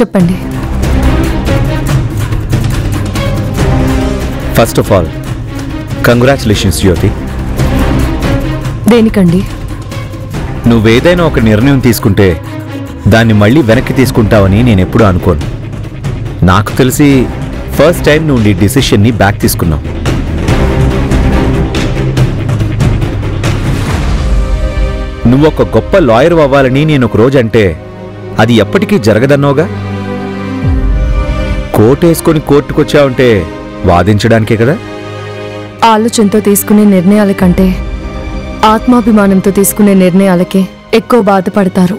చెప్పండి. First of all congratulations Jyoti దేనికండి? నువ్వేదైనా ఒక నిర్ణయం తీసుకుంటే దాన్ని మళ్ళీ వెనక్కి తీసుకుంటావని నేను ఎప్పుడూ అనుకోను. నాకు తెలిసి ఫస్ట్ టైం నువ్వు నీ డిసిషన్ని బ్యాక్ తీసుకున్నావు. నువ్వు ఒక గొప్ప లాయర్ అవ్వాలని నేను ఒక రోజు అంటే అది ఎప్పటికీ జరగదన్నోగా? కోటేసుకొని కోర్టుకొచ్చావంటే వాదించడానికే కదా? ఆలోచనతో తీసుకునే నిర్ణయాల కంటే ఆత్మాభిమానంతో తీసుకునే నిర్ణయాలకే ఎక్కువ బాధపడతారు.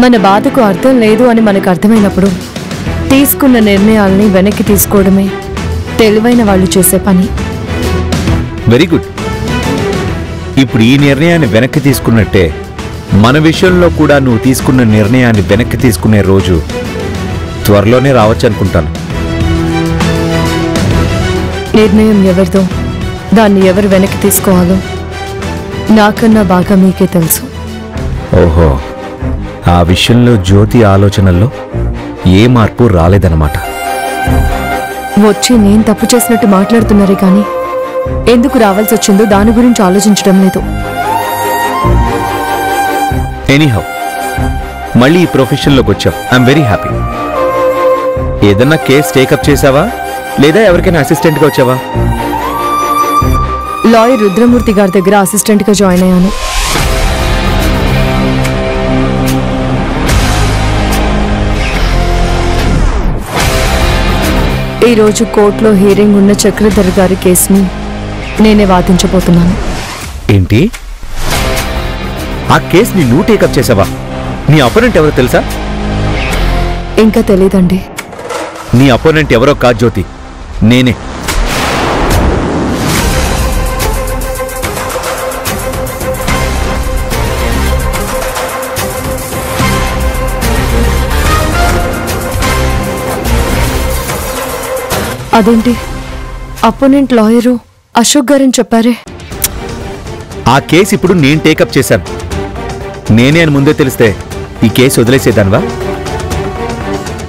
మన బాధకు అర్థం లేదు అని మనకు అర్థమైనప్పుడు తీసుకున్న నిర్ణయాల్ని వెనక్కి తీసుకోవడమే తెలివైన వాళ్ళు చేసే పని. Very good. ఇప్పుడు ఈ నిర్ణయాన్ని వెనక్కి తీసుకున్నట్టే మన విషయంలో కూడా నువ్వు తీసుకున్న నిర్ణయాన్ని వెనక్కి తీసుకునే రోజు త్వరలోనే రావచ్చు అనుకుంటాను. నిర్ణయం ఎవరిదో దాన్ని ఎవరు వెనక్కి తీసుకోవాలో నాకన్నా బాగా మీకే తెలుసు. ఓహో ఆ విషయంలో జ్యోతి ఆలోచనల్లో ఏ మార్పు రాలేదన్నమాట. వచ్చి నేను తప్పు చేసినట్టు మాట్లాడుతున్నారే కానీ ఎందుకు రావాల్సి వచ్చిందో దాని గురించి ఆలోచించడం లేదు. ఎనీహౌ మళ్ళీ ఈ ప్రొఫెషన్లోకి వచ్చావు ఐఎమ్ వెరీ హ్యాపీ ఏదన్నా కేస్ టేకప్ చేసావా లేదా ఎవరికైనా అసిస్టెంట్గా వచ్చావా? లాయర్ రుద్రమూర్తి గారి దగ్గర అసిస్టెంట్గా జాయిన్ అయ్యాను. ఈరోజు కోర్టులో హీరింగ్ ఉన్న చక్రధర్ గారి కేసుని నేనే వాదించబోతున్నాను. ఏంటి? ఆ కేసుని నువ్వు టేకప్ చేసావా? నీ అపోనెంట్ ఎవరో తెలుసా? ఇంకా తెలీదండి. నీ అపోనెంట్ ఎవరో కాదు జ్యోతి. నేనే. అదేంటి? అపోనెంట్ లాయరు అశోక్ గారని చెప్పారే? ఆ కేసు ఇప్పుడు నేను టేకప్ చేశాను. నేనే అని ముందే తెలిస్తే ఈ కేసు వదిలేసేదానివా?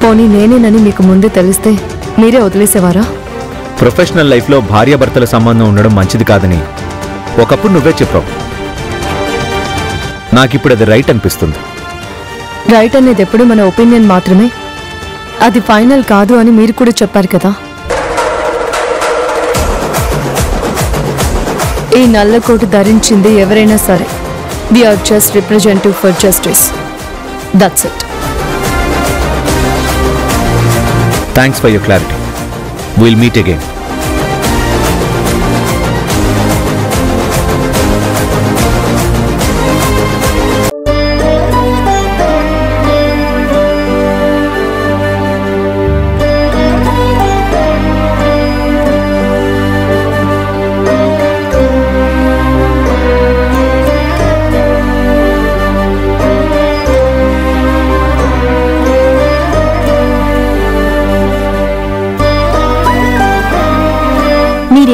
పోనీ నేనేనని మీకు ముందే తెలిస్తే మీరే వదిలేసేవారా? ప్రొఫెషనల్ లైఫ్లో భార్యాభర్తల సంబంధం ఉండడం మంచిది కాదని ఒకప్పుడు నువ్వే చెప్పావు. నాకిప్పుడు అది రైట్ అనిపిస్తుంది. రైట్ అనేది ఎప్పుడు మన ఒపీనియన్ మాత్రమే. అది ఫైనల్ కాదు అని మీరు కూడా చెప్పారు కదా? ఈ నల్లకోటు ధరించింది ఎవరైనా సరే. We're just representative for justice that's it thanks for your clarity will meet again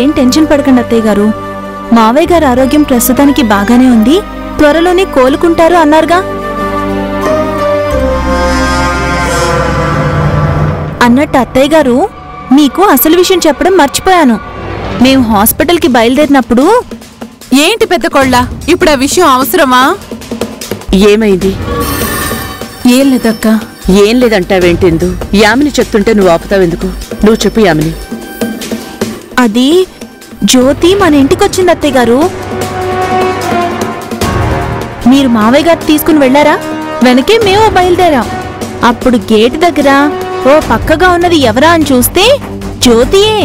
మీరేం టెన్షన్ పడకండి అత్తయ్య గారు. మావయ్య గారి ఆరోగ్యం ప్రస్తుతానికి బాగానే ఉంది. త్వరలోనే కోలుకుంటారు అన్నారుగా. అన్నట్టు అత్తయ్య గారు మీకు అసలు విషయం చెప్పడం మర్చిపోయాను. మేము హాస్పిటల్కి బయలుదేరినప్పుడు ఏంటి పెద్ద కోళ్ళ? ఇప్పుడు ఆ విషయం అవసరమా? ఏమైంది? ఏం లేదక్క. ఏం లేదంటావేంటిందు యామిని చెప్తుంటే నువ్వు ఆపుతావెందుకు? నువ్వు చెప్పు యామిని. అది జ్యోతి మన ఇంటికి వచ్చింది అత్తయ్య గారు. మీరు మావయ్య గారు తీసుకుని వెళ్ళారా? వెనకే మేము బయలుదేరాం. అప్పుడు గేట్ దగ్గర ఓ పక్కగా ఉన్నది ఎవరా అని చూస్తే జ్యోతియే.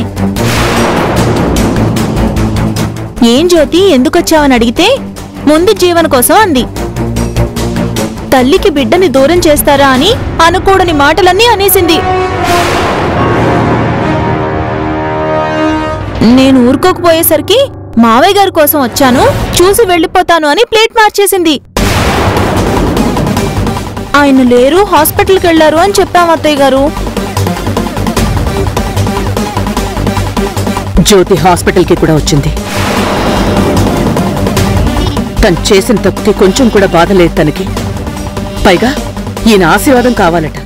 ఏం జ్యోతి ఎందుకొచ్చావని అడిగితే ముందు జీవన కోసం అంది. తల్లికి బిడ్డని దూరం చేస్తారా అని అనుకూడని మాటలన్నీ అనేసింది. నేను ఊరుకోకపోయేసరికి మావయ్య గారి కోసం వచ్చాను చూసి వెళ్ళిపోతాను అని ప్లేట్ మార్చేసింది. ఆయన లేరు హాస్పిటల్కి వెళ్ళారు అని చెప్పాం అత్తయ్య గారు. జ్యోతి హాస్పిటల్కి కూడా వచ్చింది. తను చేసిన తప్పుకి కొంచెం కూడా బాధ లేదు తనకి. పైగా ఈయన ఆశీర్వాదం కావాలట.